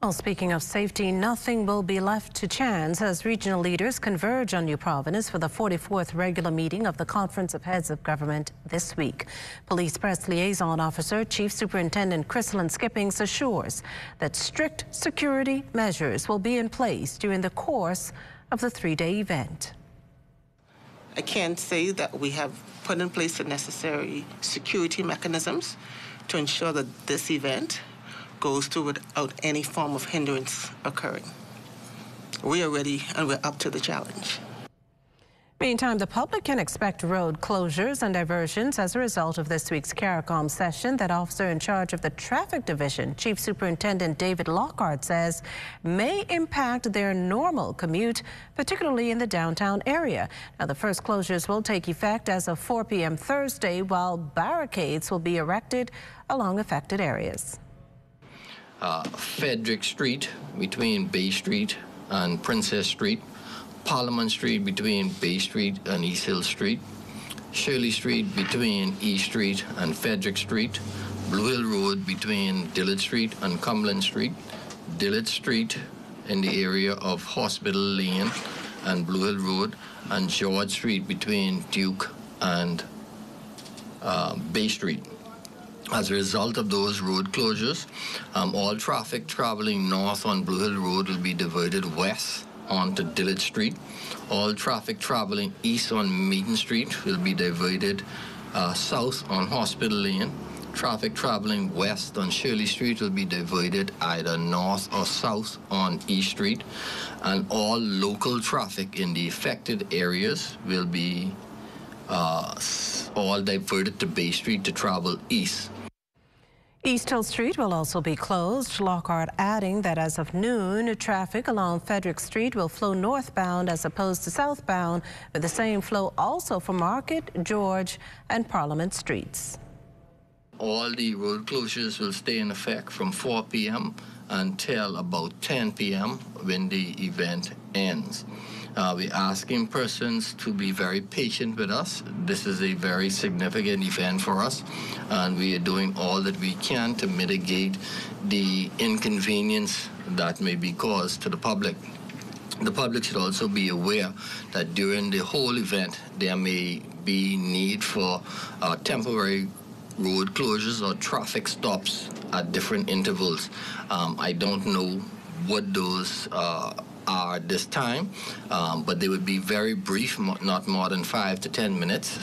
Well, speaking of safety, nothing will be left to chance as regional leaders converge on New Providence for the 44th regular meeting of the Conference of Heads of Government this week. Police Press Liaison Officer Chief Superintendent Chrislyn Skippings assures that strict security measures will be in place during the course of the three-day event. I can't say that we have put in place the necessary security mechanisms to ensure that this event goes through without any form of hindrance occurring. We are ready and we're up to the challenge. Meantime, the public can expect road closures and diversions as a result of this week's CARICOM session. That officer in charge of the traffic division, Chief Superintendent David Lockhart, says may impact their normal commute, particularly in the downtown area. Now, the first closures will take effect as of 4 p.m. Thursday, while barricades will be erected along affected areas uh, Frederick Street between Bay Street and Princess Street, Parliament Street between Bay Street and East Hill Street, Shirley Street between East Street and Frederick Street, Blue Hill Road between Dillard Street and Cumberland Street, Dillard Street in the area of Hospital Lane and Blue Hill Road, and George Street between Duke and uh, Bay Street. As a result of those road closures, um, all traffic traveling north on Blue Hill Road will be diverted west onto Dillard Street. All traffic traveling east on Meaden Street will be diverted uh, south on Hospital Lane. Traffic traveling west on Shirley Street will be diverted either north or south on East Street. And all local traffic in the affected areas will be uh, all diverted to Bay Street to travel east. East Hill Street will also be closed. Lockhart adding that as of noon, traffic along Frederick Street will flow northbound as opposed to southbound, with the same flow also for Market, George, and Parliament Streets. All the road closures will stay in effect from 4 p.m. until about 10 p.m. when the event ends. Uh, we're asking persons to be very patient with us. This is a very significant event for us, and we are doing all that we can to mitigate the inconvenience that may be caused to the public. The public should also be aware that during the whole event, there may be need for uh, temporary road closures or traffic stops at different intervals. Um, I don't know what those uh, are this time, um, but they would be very brief, not more than five to ten minutes.